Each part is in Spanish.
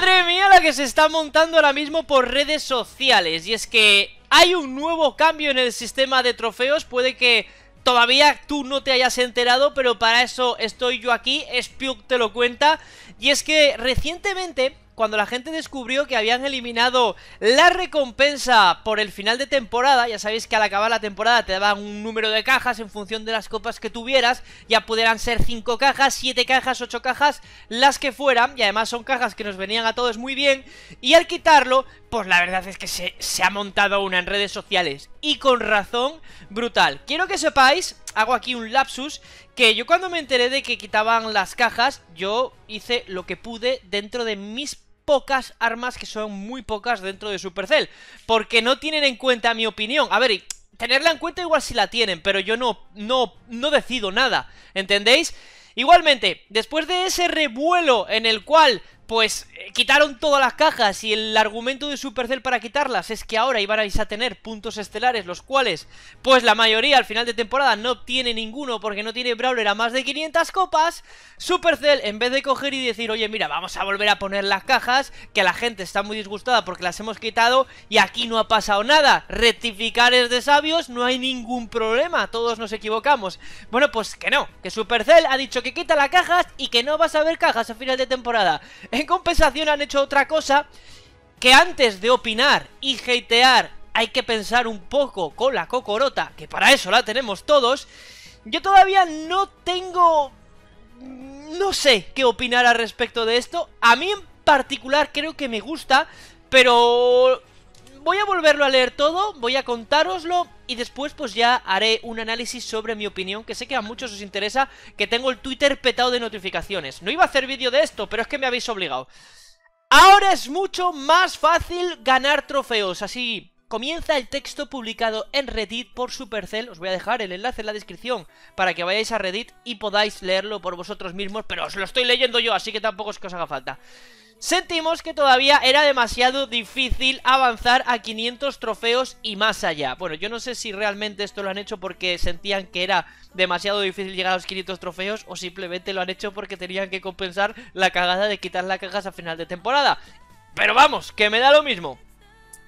Madre mía la que se está montando ahora mismo por redes sociales. Y es que hay un nuevo cambio en el sistema de trofeos. Puede que todavía tú no te hayas enterado Pero para eso estoy yo aquí, Spuk te lo cuenta. Y es que recientemente cuando la gente descubrió que habían eliminado la recompensa por el final de temporada, ya sabéis que al acabar la temporada te daban un número de cajas en función de las copas que tuvieras, ya pudieran ser 5 cajas, 7 cajas, 8 cajas, las que fueran, y además son cajas que nos venían a todos muy bien, y al quitarlo, pues la verdad es que se, se ha montado una en redes sociales, y con razón brutal. Quiero que sepáis, hago aquí un lapsus, que yo cuando me enteré de que quitaban las cajas, yo hice lo que pude dentro de mis pocas armas que son muy pocas dentro de Supercell. Porque no tienen en cuenta mi opinión. A ver, tenerla en cuenta igual si la tienen, pero yo no, no, no decido nada. ¿Entendéis? Igualmente, después de ese revuelo en el cual pues eh, quitaron todas las cajas y el argumento de Supercell para quitarlas es que ahora iban a tener puntos estelares, los cuales, pues la mayoría al final de temporada no tiene ninguno porque no tiene Brawler a más de 500 copas, Supercell en vez de coger y decir, oye mira, vamos a volver a poner las cajas, que la gente está muy disgustada porque las hemos quitado y aquí no ha pasado nada, rectificar es de sabios, no hay ningún problema, todos nos equivocamos. Bueno, pues que no, que Supercell ha dicho que quita las cajas y que no vas a ver cajas a final de temporada. En compensación han hecho otra cosa que antes de opinar y hatear hay que pensar un poco con la cocorota, que para eso la tenemos todos. Yo todavía no tengo... No sé qué opinar al respecto de esto. A mí en particular creo que me gusta, pero voy a volverlo a leer todo, voy a contároslo y después pues ya haré un análisis sobre mi opinión, que sé que a muchos os interesa, que tengo el Twitter petado de notificaciones. No iba a hacer vídeo de esto, pero es que me habéis obligado. Ahora es mucho más fácil ganar trofeos, así comienza el texto publicado en Reddit por Supercell. Os voy a dejar el enlace en la descripción para que vayáis a Reddit y podáis leerlo por vosotros mismos, pero os lo estoy leyendo yo, así que tampoco es que os haga falta sentimos que todavía era demasiado difícil avanzar a 500 trofeos y más allá. Bueno, yo no sé si realmente esto lo han hecho porque sentían que era demasiado difícil llegar a los 500 trofeos o simplemente lo han hecho porque tenían que compensar la cagada de quitar las cajas a final de temporada. Pero vamos, que me da lo mismo.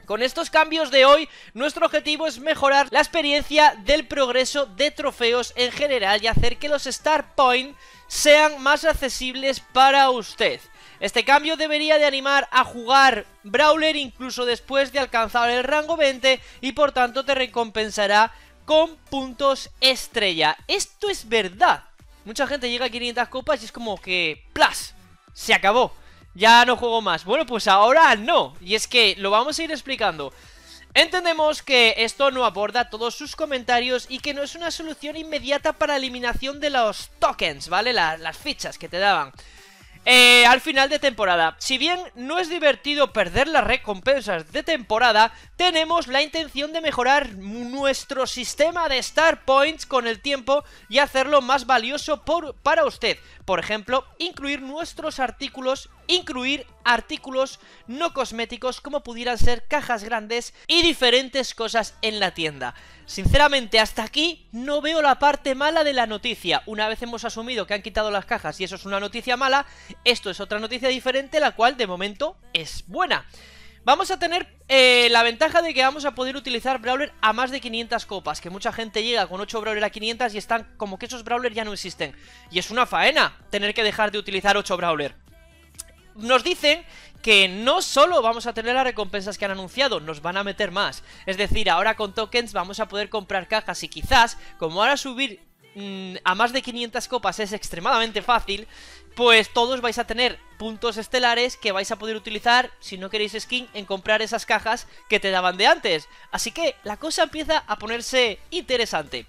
Con estos cambios de hoy, nuestro objetivo es mejorar la experiencia del progreso de trofeos en general y hacer que los Star Point sean más accesibles para usted. Este cambio debería de animar a jugar Brawler incluso después de alcanzar el rango 20 y por tanto te recompensará con puntos estrella. Esto es verdad. Mucha gente llega a 500 copas y es como que... ¡Plas! Se acabó. Ya no juego más. Bueno, pues ahora no. Y es que lo vamos a ir explicando. Entendemos que esto no aborda todos sus comentarios y que no es una solución inmediata para eliminación de los tokens, ¿vale? las fichas que te daban. Eh, al final de temporada. Si bien no es divertido perder las recompensas de temporada, tenemos la intención de mejorar nuestro sistema de Star Points con el tiempo y hacerlo más valioso para usted. Por ejemplo, incluir nuestros artículos, incluir artículos no cosméticos como pudieran ser cajas grandes y diferentes cosas en la tienda. Sinceramente, hasta aquí no veo la parte mala de la noticia. Una vez hemos asumido que han quitado las cajas y eso es una noticia mala, esto es otra noticia diferente, la cual de momento es buena. Vamos a tener eh, la ventaja de que vamos a poder utilizar Brawler a más de 500 copas, que mucha gente llega con 8 Brawler a 500 y están como que esos Brawler ya no existen. Y es una faena tener que dejar de utilizar 8 Brawler. Nos dicen que no solo vamos a tener las recompensas que han anunciado, nos van a meter más. Es decir, ahora con tokens vamos a poder comprar cajas y quizás, como ahora subir mm, a más de 500 copas es extremadamente fácil, pues todos vais a tener puntos estelares que vais a poder utilizar, si no queréis skin, en comprar esas cajas que te daban de antes. Así que la cosa empieza a ponerse interesante.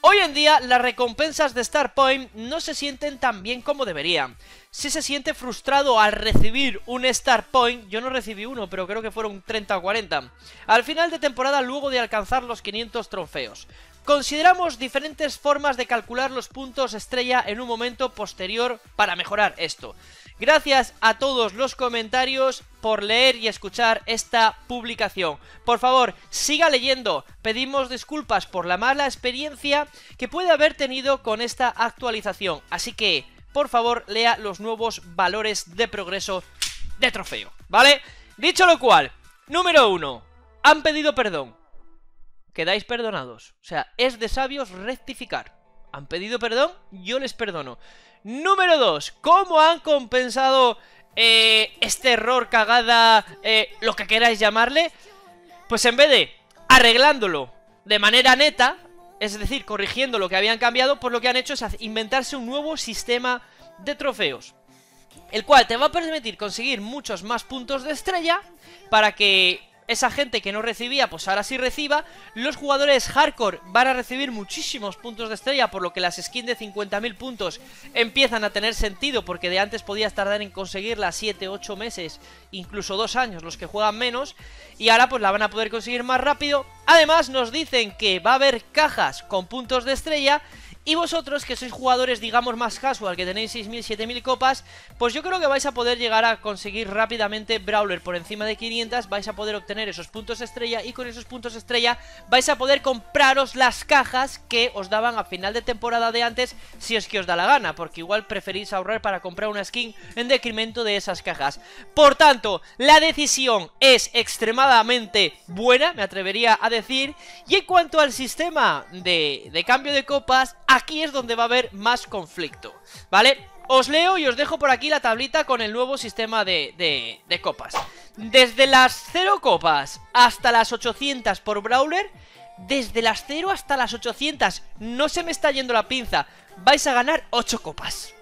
Hoy en día las recompensas de Star Point no se sienten tan bien como deberían. Si se siente frustrado al recibir un Star Point, yo no recibí uno, pero creo que fueron 30 o 40, al final de temporada luego de alcanzar los 500 trofeos. Consideramos diferentes formas de calcular los puntos estrella en un momento posterior para mejorar esto. Gracias a todos los comentarios por leer y escuchar esta publicación. Por favor, siga leyendo. Pedimos disculpas por la mala experiencia que puede haber tenido con esta actualización. Así que, por favor, lea los nuevos valores de progreso de trofeo, ¿vale? Dicho lo cual, número uno, han pedido perdón. Quedáis perdonados. O sea, es de sabios rectificar. Han pedido perdón, yo les perdono. Número dos, ¿cómo han compensado eh, este error, cagada, eh, lo que queráis llamarle? Pues en vez de arreglándolo de manera neta, es decir, corrigiendo lo que habían cambiado, pues lo que han hecho es inventarse un nuevo sistema de trofeos. El cual te va a permitir conseguir muchos más puntos de estrella para que esa gente que no recibía, pues ahora sí reciba. Los jugadores hardcore van a recibir muchísimos puntos de estrella, por lo que las skins de 50.000 puntos empiezan a tener sentido, porque de antes podías tardar en conseguirlas 7, 8 meses, incluso 2 años, los que juegan menos, y ahora pues la van a poder conseguir más rápido. Además nos dicen que va a haber cajas con puntos de estrella y vosotros, que sois jugadores, digamos, más casual, que tenéis 6.000, 7.000 copas, pues yo creo que vais a poder llegar a conseguir rápidamente Brawler por encima de 500, vais a poder obtener esos puntos estrella y con esos puntos estrella vais a poder compraros las cajas que os daban a final de temporada de antes, si es que os da la gana, porque igual preferís ahorrar para comprar una skin en decremento de esas cajas. Por tanto, la decisión es extremadamente buena, me atrevería a decir, y en cuanto al sistema de, de cambio de copas, aquí es donde va a haber más conflicto, ¿vale? Os leo y os dejo por aquí la tablita con el nuevo sistema de, de, copas Desde las 0 copas hasta las 800 por Brawler Desde las 0 hasta las 800 No se me está yendo la pinza Vais a ganar 8 copas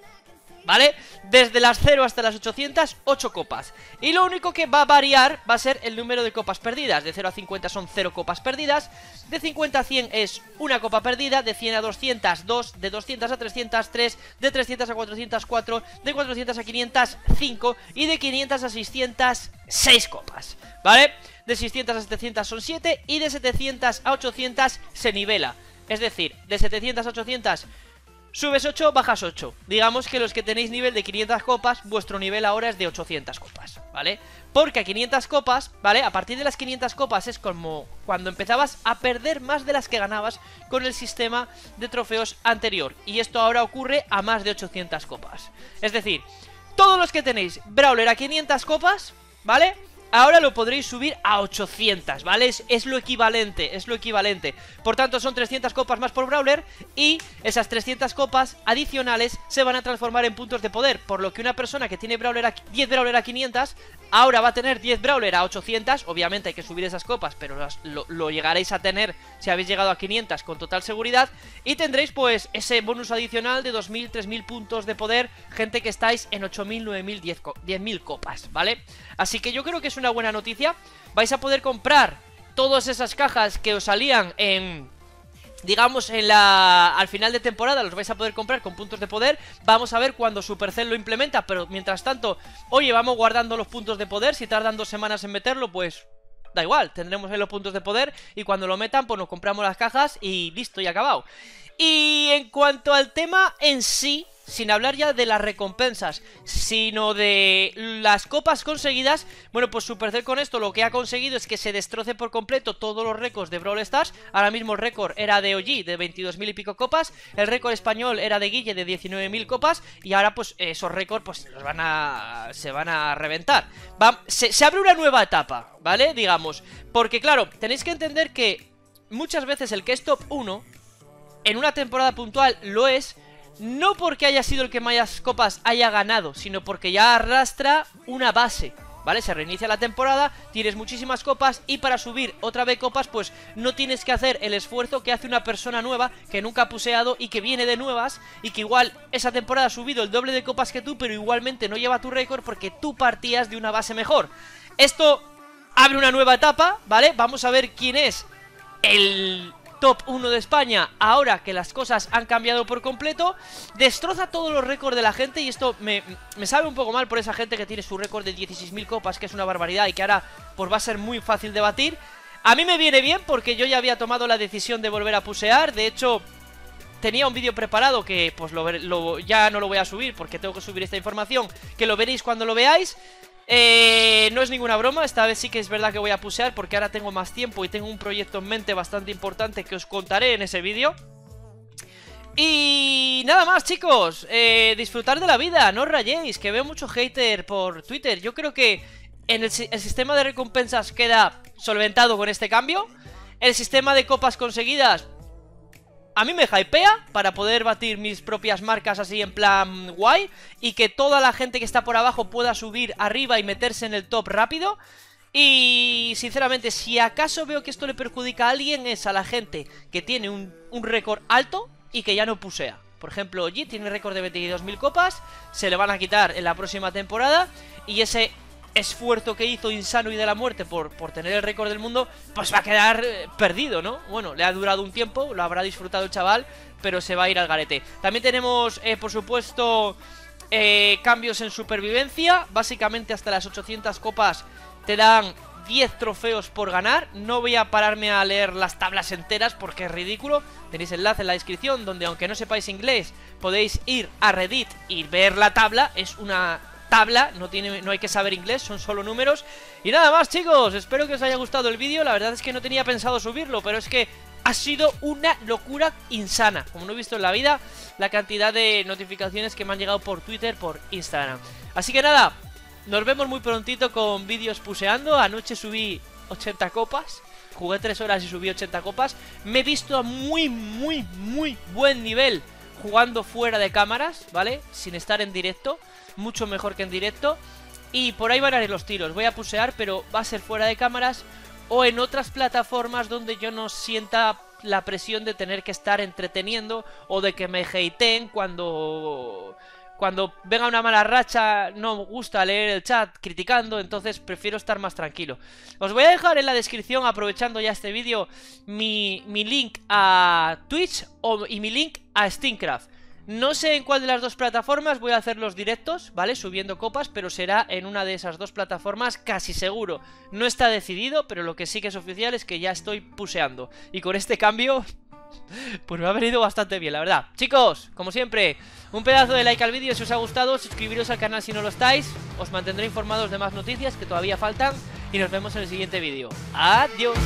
¿vale? Desde las 0 hasta las 800, 8 copas. Y lo único que va a variar va a ser el número de copas perdidas. De 0 a 50 son 0 copas perdidas. De 50 a 100 es una copa perdida. De 100 a 200, 2 De 200 a 300, 3 De 300 a 400, 4 De 400 a 500, 5 Y de 500 a 600, 6 copas ¿Vale? De 600 a 700 son 7 Y de 700 a 800 se nivela. Es decir, de 700 a 800 Subes 8, bajas 8 Digamos que los que tenéis nivel de 500 copas Vuestro nivel ahora es de 800 copas ¿Vale? Porque a 500 copas, ¿vale? A partir de las 500 copas es como cuando empezabas a perder más de las que ganabas Con el sistema de trofeos anterior Y esto ahora ocurre a más de 800 copas Es decir, todos los que tenéis Brawler a 500 copas, ¿vale? Ahora lo podréis subir a 800, ¿vale? Es, lo equivalente, es lo equivalente Por tanto son 300 copas más por Brawler Y esas 300 copas adicionales se van a transformar en puntos de poder Por lo que una persona que tiene Brawler a, 10 Brawler a 500 Ahora va a tener 10 Brawler a 800 Obviamente hay que subir esas copas Pero lo, llegaréis a tener si habéis llegado a 500 con total seguridad. Y tendréis pues ese bonus adicional de 2.000, 3.000 puntos de poder Gente que estáis en 8.000, 9.000, 10.000 copas, ¿vale? Así que yo creo que es una buena noticia. Vais a poder comprar todas esas cajas que os salían en digamos, en la al final de temporada los vais a poder comprar con puntos de poder. Vamos a ver cuando Supercell lo implementa, pero mientras tanto, oye, vamos guardando los puntos de poder. Si tardan dos semanas en meterlo, pues da igual, tendremos ahí los puntos de poder y cuando lo metan, pues nos compramos las cajas y listo, y acabado. Y en cuanto al tema en sí, sin hablar ya de las recompensas, sino de las copas conseguidas, bueno, pues Supercell con esto lo que ha conseguido es que se destroce por completo todos los récords de Brawl Stars. Ahora mismo el récord era de OG, de 22.000 y pico copas, el récord español era de Guille, de 19.000 copas, y ahora pues esos récords pues los van a... se van a reventar. se, se abre una nueva etapa, ¿vale? Digamos, porque claro, tenéis que entender que muchas veces el que es top 1, en una temporada puntual lo es no porque haya sido el que más copas haya ganado, sino porque ya arrastra una base. ¿Vale? Se reinicia la temporada, tienes muchísimas copas y para subir otra vez copas pues no tienes que hacer el esfuerzo que hace una persona nueva que nunca ha puseado y que viene de nuevas y que igual esa temporada ha subido el doble de copas que tú pero igualmente no lleva tu récord porque tú partías de una base mejor. Esto abre una nueva etapa, ¿vale? Vamos a ver quién es el top 1 de España, ahora que las cosas han cambiado por completo, destroza todos los récords de la gente y esto me, sabe un poco mal por esa gente que tiene su récord de 16.000 copas, que es una barbaridad y que ahora pues va a ser muy fácil de batir. A mí me viene bien porque yo ya había tomado la decisión de volver a pusear, de hecho tenía un vídeo preparado que pues lo, ya no lo voy a subir porque tengo que subir esta información, que lo veréis cuando lo veáis. Eh, no es ninguna broma, esta vez sí que es verdad que voy a pusear porque ahora tengo más tiempo y tengo un proyecto en mente bastante importante que os contaré en ese vídeo. Y nada más, chicos. Eh, disfrutar de la vida, no rayéis, que veo mucho hater por Twitter. Yo creo que en el sistema de recompensas queda solventado con este cambio. El sistema de copas conseguidas a mí me hypea para poder batir mis propias marcas así en plan guay y que toda la gente que está por abajo pueda subir arriba y meterse en el top rápido. Y sinceramente, si acaso veo que esto le perjudica a alguien es a la gente que tiene un, récord alto y que ya no pusea. Por ejemplo, G tiene récord de 22.000 copas, se le van a quitar en la próxima temporada y ese esfuerzo que hizo insano y de la muerte por, por tener el récord del mundo, pues va a quedar eh, perdido, ¿no? Bueno, le ha durado un tiempo, lo habrá disfrutado el chaval, pero se va a ir al garete. También tenemos, eh, por supuesto, eh, cambios en supervivencia. Básicamente hasta las 800 copas te dan 10 trofeos por ganar. No voy a pararme a leer las tablas enteras porque es ridículo. Tenéis enlace en la descripción donde aunque no sepáis inglés podéis ir a Reddit y ver la tabla. Es una tabla, no, tiene, no hay que saber inglés, son solo números. Y nada más chicos, espero que os haya gustado el vídeo, la verdad es que no tenía pensado subirlo, pero es que ha sido una locura insana, como no he visto en la vida, la cantidad de notificaciones que me han llegado por Twitter, por Instagram. Así que nada, nos vemos muy prontito con vídeos puseando, anoche subí 80 copas, jugué 3 horas y subí 80 copas, me he visto a muy, muy, muy buen nivel jugando fuera de cámaras, ¿vale? Sin estar en directo mucho mejor que en directo. Y por ahí van a ir los tiros. Voy a pusear, pero va a ser fuera de cámaras o en otras plataformas donde yo no sienta la presión de tener que estar entreteniendo o de que me hateen cuando cuando venga una mala racha no me gusta leer el chat criticando, entonces prefiero estar más tranquilo. Os voy a dejar en la descripción, aprovechando ya este vídeo, mi, mi, link a Twitch y mi link a Steamcraft. No sé en cuál de las dos plataformas voy a hacer los directos, ¿vale? Subiendo copas, pero será en una de esas dos plataformas casi seguro. No está decidido, pero lo que sí que es oficial es que ya estoy puseando. Y con este cambio, pues me ha venido bastante bien, la verdad. Chicos, como siempre, un pedazo de like al vídeo si os ha gustado, suscribiros al canal si no lo estáis, os mantendré informados de más noticias que todavía faltan y nos vemos en el siguiente vídeo. Adiós.